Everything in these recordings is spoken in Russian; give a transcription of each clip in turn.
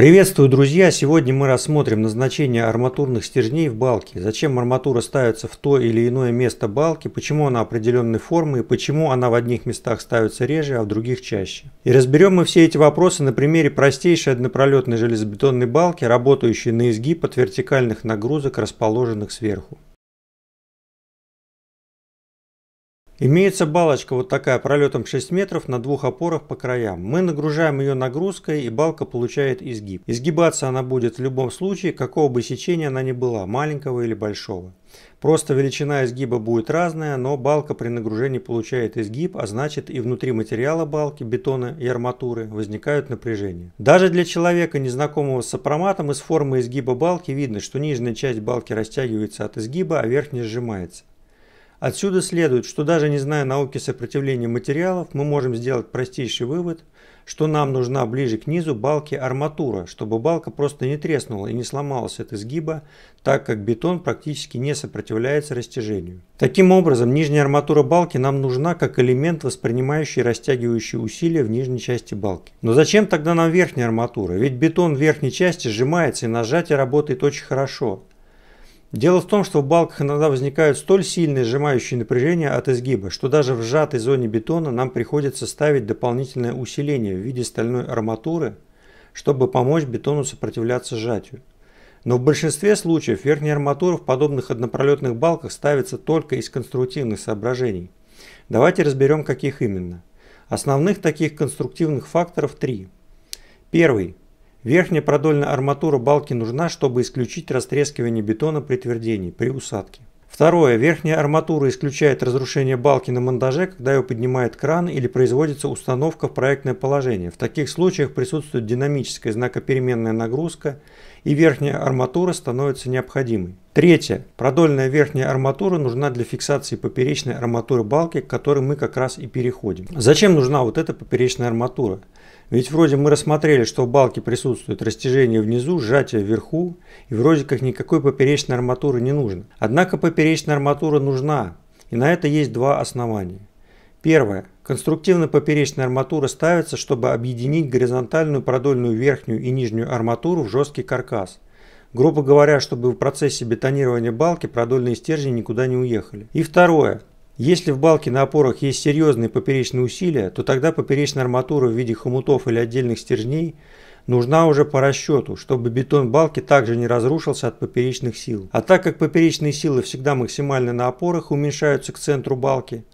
Приветствую, друзья! Сегодня мы рассмотрим назначение арматурных стержней в балке. Зачем арматура ставится в то или иное место балки, почему она определенной формы и почему она в одних местах ставится реже, а в других чаще. И разберем мы все эти вопросы на примере простейшей однопролетной железобетонной балки, работающей на изгиб от вертикальных нагрузок, расположенных сверху. Имеется балочка вот такая пролетом 6 метров на двух опорах по краям. Мы нагружаем ее нагрузкой и балка получает изгиб. Изгибаться она будет в любом случае, какого бы сечения она ни была, маленького или большого. Просто величина изгиба будет разная, но балка при нагружении получает изгиб, а значит и внутри материала балки, бетона и арматуры возникают напряжения. Даже для человека, незнакомого с сопроматом, из формы изгиба балки видно, что нижняя часть балки растягивается от изгиба, а верхняя сжимается. Отсюда следует, что даже не зная науки сопротивления материалов, мы можем сделать простейший вывод, что нам нужна ближе к низу балки арматура, чтобы балка просто не треснула и не сломалась от изгиба, так как бетон практически не сопротивляется растяжению. Таким образом, нижняя арматура балки нам нужна как элемент, воспринимающий растягивающие усилия в нижней части балки. Но зачем тогда нам верхняя арматура? Ведь бетон в верхней части сжимается и нажатие работает очень хорошо. Дело в том, что в балках иногда возникают столь сильные сжимающие напряжения от изгиба, что даже в сжатой зоне бетона нам приходится ставить дополнительное усиление в виде стальной арматуры, чтобы помочь бетону сопротивляться сжатию. Но в большинстве случаев верхняя арматура в подобных однопролетных балках ставится только из конструктивных соображений. Давайте разберем, каких именно. Основных таких конструктивных факторов три. Первый. Верхняя продольная арматура балки нужна, чтобы исключить растрескивание бетона при твердении, при усадке. Второе. Верхняя арматура исключает разрушение балки на монтаже, когда ее поднимает кран или производится установка в проектное положение. В таких случаях присутствует динамическая знакопеременная нагрузка и верхняя арматура становится необходимой. Третье. Продольная верхняя арматура нужна для фиксации поперечной арматуры балки, к которой мы как раз и переходим. Зачем нужна вот эта поперечная арматура? Ведь вроде мы рассмотрели, что в балке присутствует растяжение внизу, сжатие вверху, и вроде как никакой поперечной арматуры не нужно. Однако поперечная арматура нужна, и на это есть два основания. Первое. Конструктивно поперечная арматура ставится, чтобы объединить горизонтальную продольную верхнюю и нижнюю арматуру в жесткий каркас. Грубо говоря, чтобы в процессе бетонирования балки продольные стержни никуда не уехали. И второе. Если в балке на опорах есть серьезные поперечные усилия, то тогда поперечная арматура в виде хомутов или отдельных стержней нужна уже по расчету, чтобы бетон балки также не разрушился от поперечных сил. А так как поперечные силы всегда максимально на опорах уменьшаются к центру балки,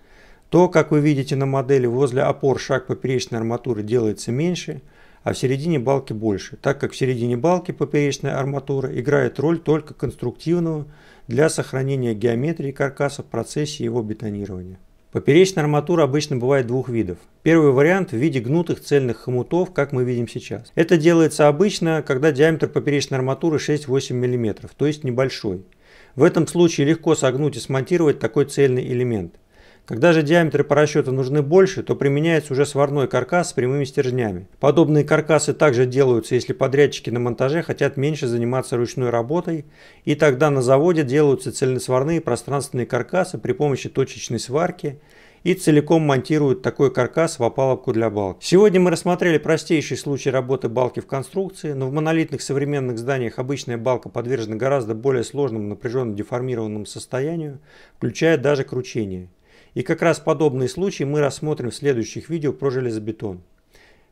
то, как вы видите на модели, возле опор шаг поперечной арматуры делается меньше, а в середине балки больше, так как в середине балки поперечная арматура играет роль только конструктивного для сохранения геометрии каркаса в процессе его бетонирования. Поперечная арматура обычно бывает двух видов. Первый вариант в виде гнутых цельных хомутов, как мы видим сейчас. Это делается обычно, когда диаметр поперечной арматуры 6-8 мм, то есть небольшой. В этом случае легко согнуть и смонтировать такой цельный элемент. Когда же диаметры по расчету нужны больше, то применяется уже сварной каркас с прямыми стержнями. Подобные каркасы также делаются, если подрядчики на монтаже хотят меньше заниматься ручной работой, и тогда на заводе делаются цельносварные пространственные каркасы при помощи точечной сварки и целиком монтируют такой каркас в опалубку для балки. Сегодня мы рассмотрели простейший случай работы балки в конструкции, но в монолитных современных зданиях обычная балка подвержена гораздо более сложному напряженно деформированному состоянию, включая даже кручение. И как раз подобные случаи мы рассмотрим в следующих видео про железобетон.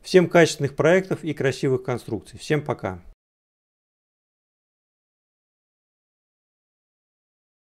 Всем качественных проектов и красивых конструкций. Всем пока!